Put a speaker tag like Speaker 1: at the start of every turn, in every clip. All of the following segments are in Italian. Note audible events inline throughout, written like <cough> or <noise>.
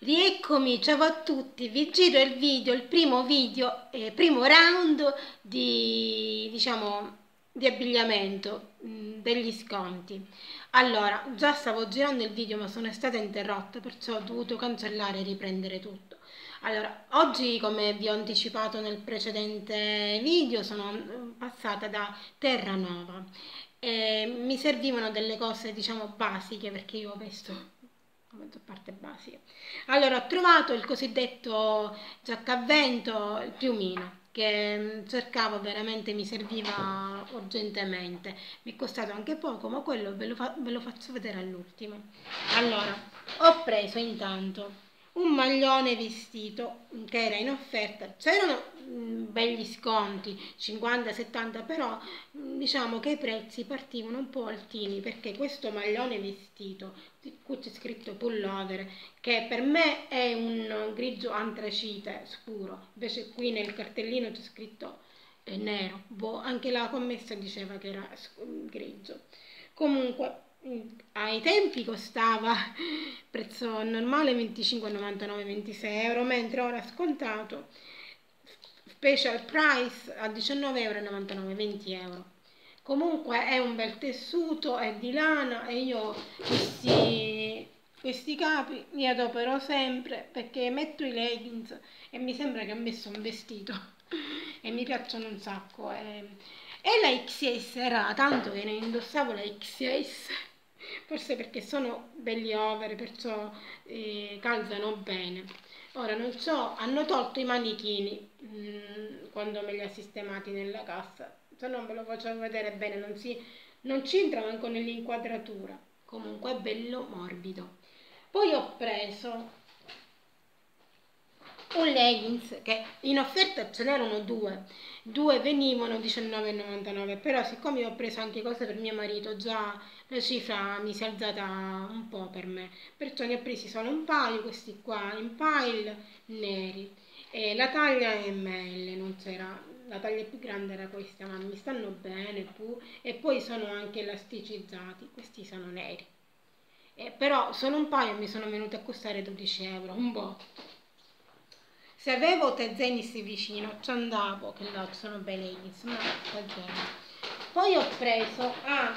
Speaker 1: Rieccomi, ciao a tutti, vi giro il video, il primo video, eh, primo round di, diciamo, di abbigliamento, mh, mm, degli sconti. Allora, già stavo girando il video ma sono stata interrotta, perciò ho dovuto cancellare e riprendere tutto. Allora, oggi come vi ho anticipato nel precedente video sono mm, passata da Terranova. Eh, mi servivano delle cose, diciamo, basiche perché io vesto maggior parte basica. Allora, ho trovato il cosiddetto giaccavento, il piumino, che mm, cercavo veramente, mi serviva urgentemente. Mi è costato anche poco, ma quello ve lo, fa, ve lo faccio vedere all'ultimo. Allora, ho preso intanto un maglione vestito che era in offerta. C'erano mm, begli sconti, 50-70, però mm, diciamo che i prezzi partivano un po' altini perché questo maglione vestito, qui c'è scritto pullover, che per me è un grigio antracite scuro, invece qui nel cartellino c'è scritto eh, nero, boh, anche la commessa diceva che era grigio. Comunque ai tempi costava prezzo normale 25,99 26 euro mentre ora scontato special price a 19,99 euro 20 euro. Comunque è un bel tessuto è di lana e io questi, questi capi li adopero sempre perché metto i leggings e mi sembra che ho messo un vestito <laughs> e mi piacciono un sacco e, e la XS era tanto che ne indossavo la XS forse perché sono belli over, perciò eh, calzano bene. Ora non so, hanno tolto i manichini mh, mm, quando me li ha sistemati nella cassa, se non ve lo faccio vedere bene, non, si, non c'entra manco nell'inquadratura, comunque è bello morbido. Poi ho preso un leggings che in offerta ce n'erano due. Due venivano 19,99 però siccome ho preso anche cose per mio marito già la cifra mi si è alzata un po' per me. Perciò ne ho presi solo un paio questi qua in pile neri. E la taglia è ML non c'era. La taglia più grande era questa ma mi stanno bene e poi sono anche elasticizzati questi sono neri. Eh, però solo un paio mi sono venuti a costare 12 euro un po' Se avevo Tezenis vicino ci andavo, che no, sono bellissimi, Poi ho preso ah,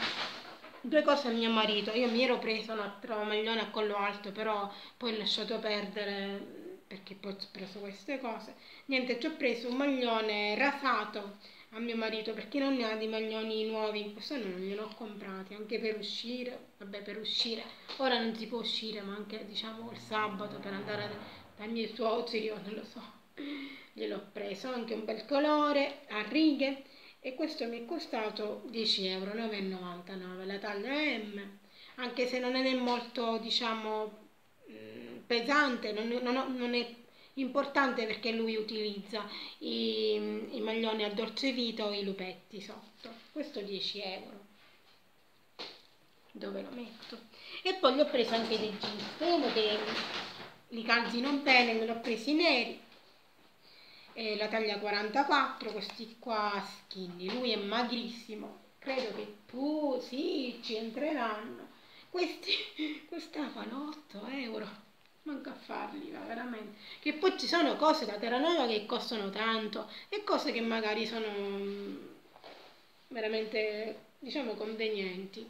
Speaker 1: due cose a mio marito. Io mi ero preso un altro maglione a collo alto, però poi ho lasciato perdere perché poi ho preso queste cose. Niente, ci ho preso un maglione rasato a mio marito perché non ne ha di maglioni nuovi in questo non glielo ho comprati anche per uscire vabbè per uscire ora non si può uscire ma anche diciamo il sabato per andare dai miei suoceri o non lo so. Gliel'ho preso anche un bel colore a righe e questo mi è costato 10 euro 9,99 la taglia M anche se non è molto diciamo mm, pesante non, non, non è importante perché lui utilizza i, i maglioni a dolce vita o i lupetti sotto. Questo 10 euro. Dove lo metto? E poi gli ho preso anche dei jeans spero che li calzino bene, me l'ho presi neri, e la taglia 44, questi qua skinny, lui è magrissimo, credo che tu, sì, ci entreranno, questi costavano 8 euro, manca a farli, va, veramente, che poi ci sono cose da Terranova che costano tanto e cose che magari sono mm, veramente, diciamo, convenienti.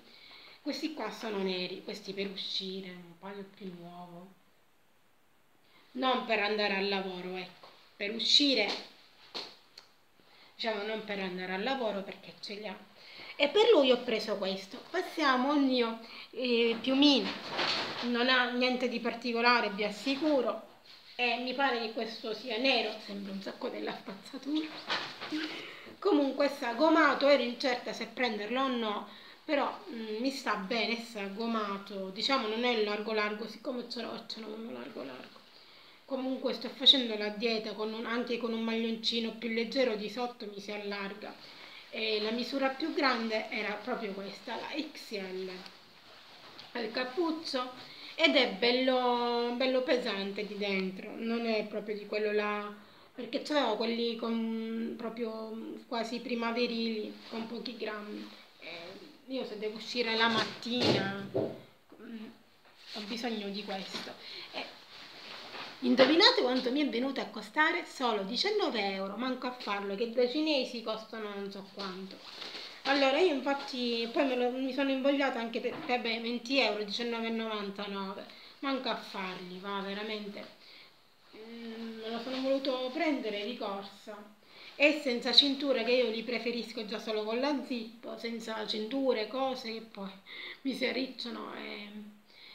Speaker 1: Questi qua sono neri, questi per uscire, un paio più nuovo non per andare al lavoro, ecco, per uscire, diciamo non per andare al lavoro perché ce li ha. E per lui ho preso questo. Passiamo al mio eh, piumino, non ha niente di particolare, vi assicuro. E mi pare che questo sia nero, sembra un sacco della spazzatura. Comunque sta gomato, ero incerta se prenderlo o no, però mh, mm, mi sta bene, sta gomato, diciamo non è largo largo, siccome ce l'ho, ce l'ho largo largo comunque sto facendo la dieta con un, anche con un maglioncino più leggero di sotto mi si allarga. E la misura più grande era proprio questa la XL il cappuccio ed è bello, bello pesante di dentro non è proprio di quello là perché c'avevo quelli con, proprio quasi primaverili con pochi grammi. E io se devo uscire la mattina mm, ho bisogno di questo. E Indovinate quanto mi è venuto a costare? Solo 19 euro, manco a farlo, che da cinesi costano non so quanto. Allora io infatti poi lo, mi sono invogliata anche per vabbè, 20 euro, 19,99, manco a farli, va veramente. Mm, me lo sono voluto prendere di corsa e senza cintura che io li preferisco già solo con la zip, senza cinture, cose che poi mi si arricciano e,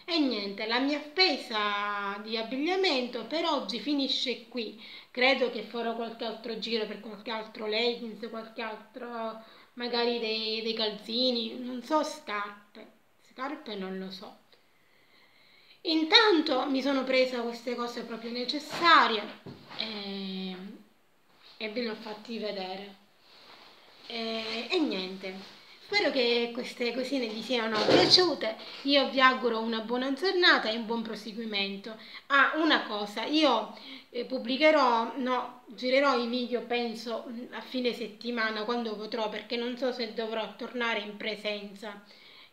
Speaker 1: e niente, la mia spesa di abbigliamento per oggi finisce qui, credo che farò qualche altro giro per qualche altro leggings, qualche altro magari dei, dei calzini, non so scarpe, scarpe non lo so. Intanto mi sono presa queste cose proprio necessarie. E e ve l'ho fatti vedere. E, e niente. Spero che queste cosine vi siano piaciute. Io vi auguro una buona giornata e un buon proseguimento. Ah, una cosa, io eh, pubblicherò, no, girerò i video penso a fine settimana quando potrò perché non so se dovrò tornare in presenza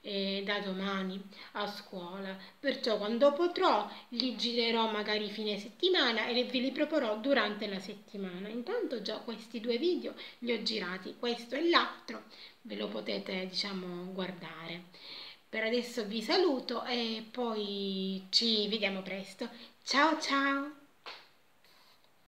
Speaker 1: eh, da domani a scuola. Perciò quando potrò li girerò magari fine settimana e ve li proporrò durante la settimana. Intanto già questi due video li ho girati, questo e l'altro, ve lo potete diciamo guardare. Per adesso vi saluto e poi ci vediamo presto. Ciao ciao!